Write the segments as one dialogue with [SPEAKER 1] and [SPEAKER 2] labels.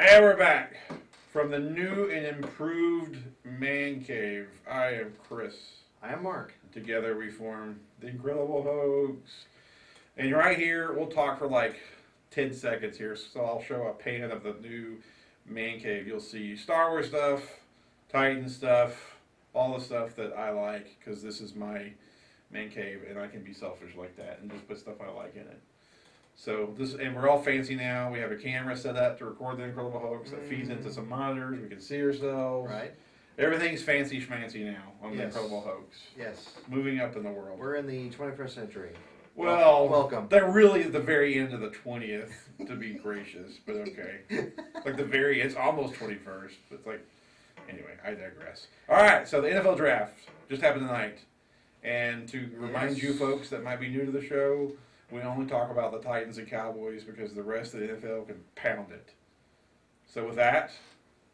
[SPEAKER 1] And we're back from the new and improved man cave. I am Chris.
[SPEAKER 2] I am Mark.
[SPEAKER 1] Together we form the Incredible Hokes. And right here, we'll talk for like 10 seconds here. So I'll show a painting of the new man cave. You'll see Star Wars stuff, Titan stuff, all the stuff that I like because this is my man cave and I can be selfish like that and just put stuff I like in it. So this, and we're all fancy now. We have a camera set up to record the Incredible Hokes that feeds mm. into some monitors. We can see ourselves.
[SPEAKER 2] Right?
[SPEAKER 1] Everything's fancy schmancy now on the
[SPEAKER 2] Yes.
[SPEAKER 1] Incredible Hokes.
[SPEAKER 2] Yes.
[SPEAKER 1] Moving up in the world.
[SPEAKER 2] We're in the 21st century.
[SPEAKER 1] Well,
[SPEAKER 2] welcome.
[SPEAKER 1] They're really at the very end of the twentieth, to be gracious, but okay. like the very, it's almost twenty first. It's like, anyway, I digress. All right, so the NFL draft just happened tonight, and to remind
[SPEAKER 2] Yes.
[SPEAKER 1] you folks that might be new to the show, we only talk about the Titans and Cowboys because the rest of the NFL can pound it. So with that,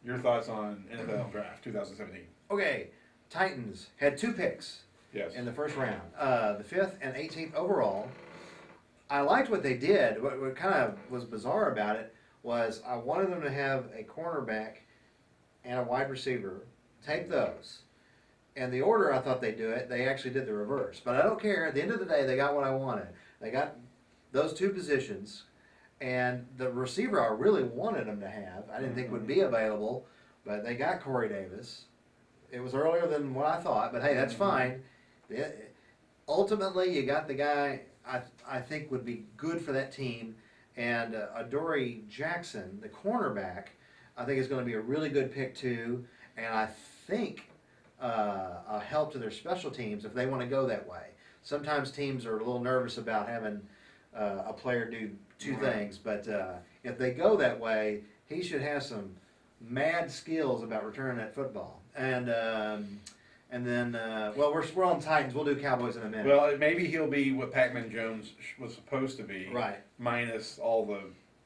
[SPEAKER 1] your thoughts on NFL draft 2017?
[SPEAKER 2] Okay. Titans had two picks
[SPEAKER 1] Yes.
[SPEAKER 2] in the first round. Uh, the fifth and 18th overall. I liked what they did. What, what kind of was bizarre about it was I wanted them to have a cornerback and a wide receiver. Take those. And the order I thought they'd do it, they actually did the reverse. But I don't care. At the end of the day, they got what I wanted. They got those two positions. And the receiver I really wanted them to have, I didn't think would be available, but they got Corey Davis. It was earlier than what I thought, but hey, that's
[SPEAKER 1] Mhm.
[SPEAKER 2] fine. The- ultimately, you got the guy I, I think would be good for that team. And uh, Adoree Jackson, the cornerback, I think is going to be a really good pick too. And I think uh, a help to their special teams if they want to go that way. Sometimes teams are a little nervous about having uh, a player do two
[SPEAKER 1] Right.
[SPEAKER 2] things, but uh, if they go that way, he should have some mad skills about returning that football. And um, and then, uh, well, we're, we're on Titans. We'll do Cowboys in a minute.
[SPEAKER 1] Well, maybe he'll be what Pac-Man Jones was supposed to be.
[SPEAKER 2] right.
[SPEAKER 1] minus all the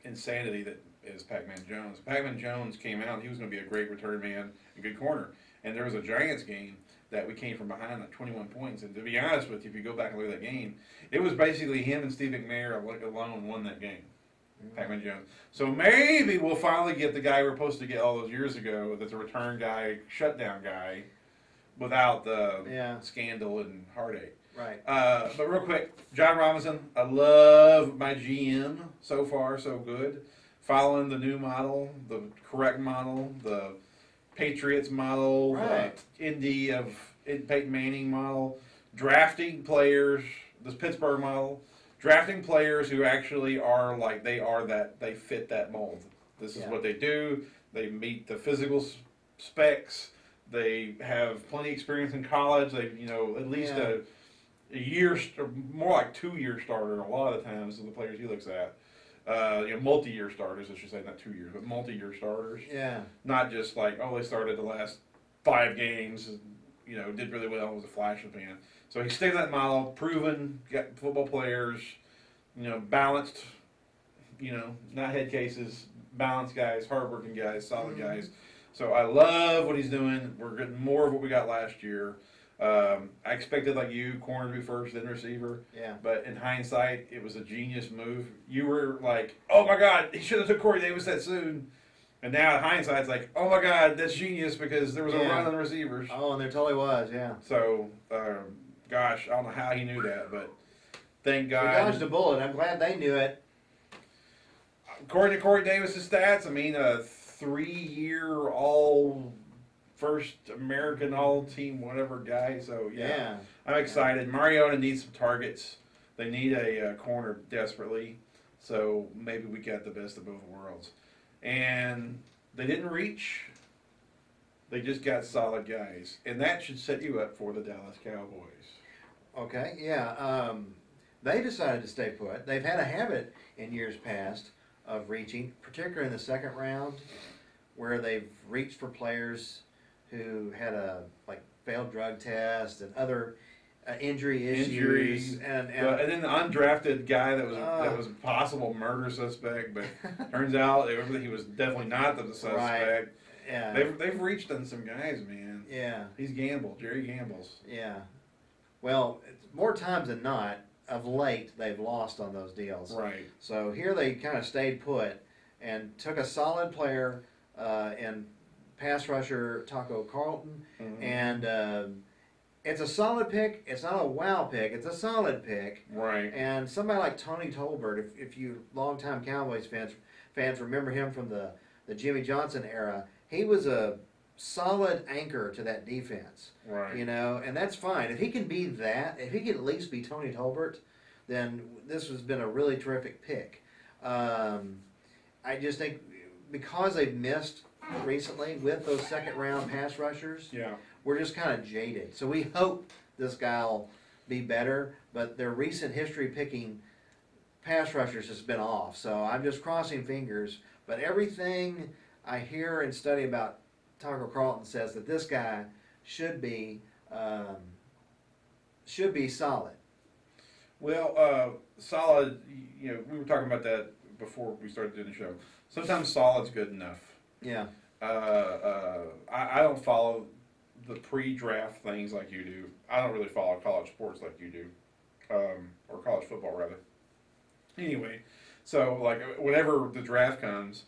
[SPEAKER 1] insanity that is Pac-Man Jones. Pac-Man Jones came out; he was going to be a great return man, a good corner. And there was a Giants game that we came from behind like 21 points. And to be honest with you, if you go back and look at that game, it was basically him and Steve McNair alone won that game. Pac-Man Jones. So maybe we'll finally get the guy we we're supposed to get all those years ago. That's a return guy, shutdown guy, without the
[SPEAKER 2] Yeah.
[SPEAKER 1] scandal and heartache.
[SPEAKER 2] Right.
[SPEAKER 1] Uh, but real quick, Jon Robinson, I love my GM so far, so good. Following the new model, the correct model, the Patriots model,
[SPEAKER 2] Right.
[SPEAKER 1] the Indy of Peyton Manning model, drafting players, this Pittsburgh model, drafting players who actually are like they are that they fit that mold. This is
[SPEAKER 2] Yeah.
[SPEAKER 1] what they do. They meet the physical specs. They have plenty of experience in college. They, you know, at least
[SPEAKER 2] Yeah.
[SPEAKER 1] a a year, more like two year starter a lot of times of the players he looks at. Uh, you know, multi year starters, I should say, not two years, but multi year starters.
[SPEAKER 2] Yeah.
[SPEAKER 1] Not just like, oh, they started the last five games, and, you know, did really well, was a flash in the pan. So he sticks that model, proven, got football players, you know, balanced, you know, not head cases, balanced guys, hardworking guys, solid
[SPEAKER 2] Mhm.
[SPEAKER 1] guys. So I love what he's doing. We're getting more of what we got last year. Um, I expected like you, corner to be first, then receiver.
[SPEAKER 2] Yeah.
[SPEAKER 1] But in hindsight, it was a genius move. You were like, "Oh my God, he should have took Corey Davis that soon," and now in hindsight, it's like, "Oh my God, that's genius because there was a run on the receivers."
[SPEAKER 2] Oh, and there totally was. Yeah.
[SPEAKER 1] So, um, gosh, I don't know how he knew that, but thank
[SPEAKER 2] We
[SPEAKER 1] God.
[SPEAKER 2] dodged a bullet. I'm glad they knew it.
[SPEAKER 1] According to Corey Davis's stats, I mean, a three-year All First American All Team whatever guy. So
[SPEAKER 2] Yeah.
[SPEAKER 1] yeah. I'm excited. Mariota needs some targets. They need a uh, corner desperately. So maybe we got the best of both worlds. And they didn't reach. They just got solid guys. And that should set you up for the Dallas Cowboys.
[SPEAKER 2] Okay. Yeah. Um, they decided to stay put. They've had a habit in years past of reaching, particularly in the second round, where they've reached for players who had a like failed drug test and other uh, injury issues
[SPEAKER 1] Injuries.
[SPEAKER 2] and, and
[SPEAKER 1] and then the undrafted guy that was
[SPEAKER 2] Uh.
[SPEAKER 1] that was a possible murder suspect, but turns out he was definitely not the suspect.
[SPEAKER 2] yeah,
[SPEAKER 1] They've, they've reached on some guys, man.
[SPEAKER 2] yeah,
[SPEAKER 1] He's gamble. Jerry gambles.
[SPEAKER 2] yeah. Well, it's more times than not, of late they've lost on those deals.
[SPEAKER 1] Right.
[SPEAKER 2] So here they kind of stayed put, and took a solid player uh, in pass rusher Taco Charlton,
[SPEAKER 1] Mhm.
[SPEAKER 2] and um it's a solid pick. It's not a wow pick. It's a solid pick.
[SPEAKER 1] right.
[SPEAKER 2] And somebody like Tony Tolbert, if, if you longtime Cowboys fans fans remember him from the, the Jimmy Johnson era, he was a solid anchor to that defense.
[SPEAKER 1] Right.
[SPEAKER 2] You know, and that's fine. If he can be that, if he can at least be Tony Tolbert, then this has been a really terrific pick. Um, I just think because they've missed recently with those second round pass rushers,
[SPEAKER 1] Yeah.
[SPEAKER 2] we're just kind of jaded. So we hope this guy will be better, but their recent history picking pass rushers has been off. So I'm just crossing fingers. But everything I hear and study about Taco Charlton says that this guy should be um, should be solid.
[SPEAKER 1] Well, uh, solid. You know, we were talking about that before we started doing the show. Sometimes solid's good enough.
[SPEAKER 2] Yeah,
[SPEAKER 1] Uh, uh, I, I don't follow the pre-draft things like you do. I don't really follow college sports like you do, um, or college football rather. Anyway, so like whenever the draft comes,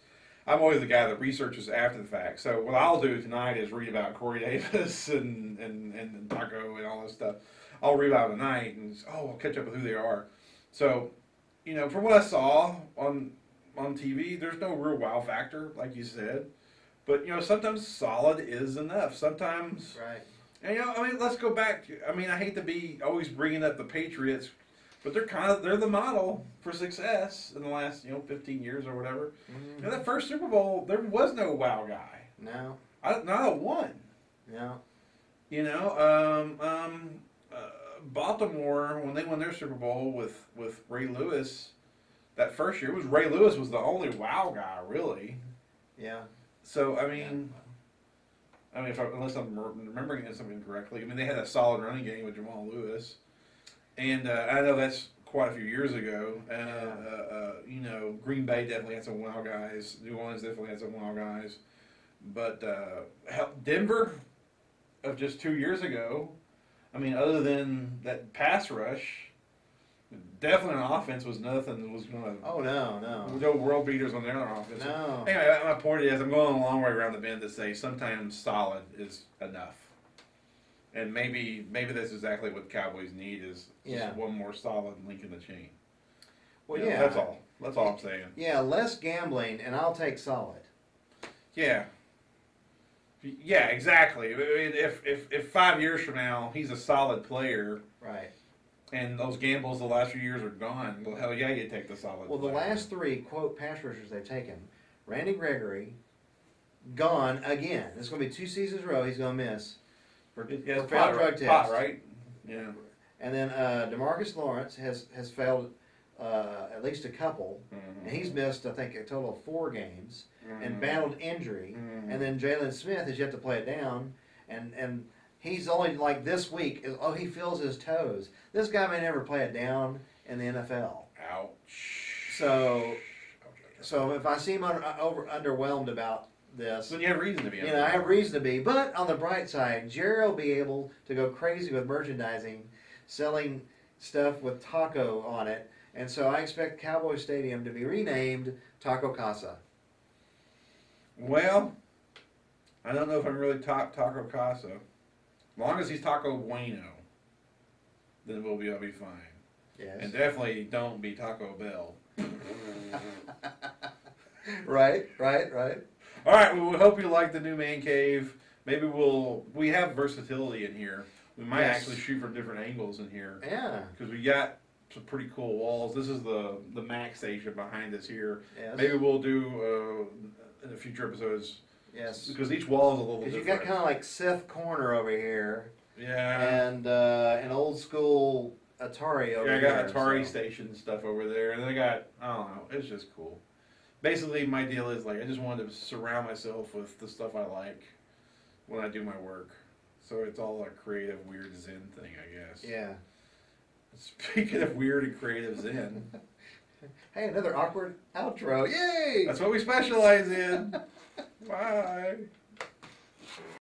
[SPEAKER 1] I'm always the guy that researches after the fact. So what I'll do tonight is read about Corey Davis and and and Taco and all this stuff. I'll read about tonight and oh, I'll catch up with who they are. So, you know, from what I saw on on TV, there's no real wow factor, like you said. But you know, sometimes solid is enough. Sometimes,
[SPEAKER 2] right.
[SPEAKER 1] and, you know, I mean, let's go back. I mean, I hate to be always bringing up the Patriots, but they're kind of they're the model for success in the last you know 15 years or whatever. You know, that first Super Bowl, there was no wow guy.
[SPEAKER 2] No,
[SPEAKER 1] I, not a one.
[SPEAKER 2] no,
[SPEAKER 1] You know, um, um, uh, Baltimore when they won their Super Bowl with with Ray Lewis, that first year it was Ray Lewis was the only wow guy really.
[SPEAKER 2] yeah.
[SPEAKER 1] So I mean, I mean, if I, unless I'm remembering something correctly, I mean they had a solid running game with Jamal Lewis, and uh, I know that's quite a few years ago. Uh, uh, uh, you know, Green Bay definitely had some wow guys. New Orleans definitely had some wow guys, but uh, Denver of just two years ago. I mean, other than that pass rush, definitely on offense was nothing. that Was going to
[SPEAKER 2] Oh no, no,
[SPEAKER 1] no world beaters on their offense.
[SPEAKER 2] no.
[SPEAKER 1] Anyway, my point is, I'm going a long way around the bend to say sometimes solid is enough, and maybe maybe that's exactly what Cowboys need is just
[SPEAKER 2] Yeah.
[SPEAKER 1] one more solid link in the chain.
[SPEAKER 2] Well,
[SPEAKER 1] You know,
[SPEAKER 2] yeah.
[SPEAKER 1] that's all. That's all I'm saying.
[SPEAKER 2] Yeah, less gambling, and I'll take solid.
[SPEAKER 1] Yeah. Yeah, exactly. I mean, If, if if five years from now he's a solid player
[SPEAKER 2] Right.
[SPEAKER 1] And those gambles the last few years are gone, well, hell yeah, you take the solid.
[SPEAKER 2] Well, the
[SPEAKER 1] player.
[SPEAKER 2] last three quote pass rushers they've taken, Randy Gregory, gone again. It's going to be two seasons in a row. He's going to miss for,
[SPEAKER 1] yeah,
[SPEAKER 2] for failed
[SPEAKER 1] pot,
[SPEAKER 2] drug test.
[SPEAKER 1] Pot, right? Yeah.
[SPEAKER 2] And then uh, Demarcus Lawrence has has failed uh, at least a couple,
[SPEAKER 1] Mhm.
[SPEAKER 2] and he's missed I think a total of four games and
[SPEAKER 1] Mhm.
[SPEAKER 2] battled injury.
[SPEAKER 1] Mhm.
[SPEAKER 2] And then Jaylon Smith has yet to play it down, and and he's only like this week. Is, oh, he feels his toes. This guy may never play it down in the NFL.
[SPEAKER 1] Ouch.
[SPEAKER 2] So so if I seem un, uh, over underwhelmed about this,
[SPEAKER 1] So you have reason to be.
[SPEAKER 2] you know, I have reason to be. But on the bright side, Jerry will be able to go crazy with merchandising, selling stuff with taco on it. And so I expect Cowboy Stadium to be renamed Taco Casa.
[SPEAKER 1] Well, I don't know if I'm really top Taco Casa. As long as he's Taco Bueno, then we'll be I'll be fine.
[SPEAKER 2] Yes.
[SPEAKER 1] And definitely don't be Taco Bell.
[SPEAKER 2] right, right, right.
[SPEAKER 1] All right, well, we hope you like the new man cave. Maybe we'll we have versatility in here. We might
[SPEAKER 2] Yes.
[SPEAKER 1] actually shoot from different angles in here
[SPEAKER 2] Yeah.
[SPEAKER 1] because we got some pretty cool walls. This is the the Mac station behind us here.
[SPEAKER 2] Yes.
[SPEAKER 1] Maybe we'll do uh, in the future episodes
[SPEAKER 2] Yes.
[SPEAKER 1] because each wall is a little
[SPEAKER 2] Because you
[SPEAKER 1] different.
[SPEAKER 2] got kind of like Sith Corner over here,
[SPEAKER 1] yeah.
[SPEAKER 2] and uh, an old school Atari over
[SPEAKER 1] Yeah, I got Atari
[SPEAKER 2] so-
[SPEAKER 1] station stuff over there, and I got I don't know. It's just cool. Basically, my deal is like I just wanted to surround myself with the stuff I like when I do my work. So it's all a creative, weird Zen thing, I guess.
[SPEAKER 2] Yeah.
[SPEAKER 1] Speaking of weird and creative Zen,
[SPEAKER 2] Hey, another awkward outro. Yay!
[SPEAKER 1] that's what we specialize in. Bye.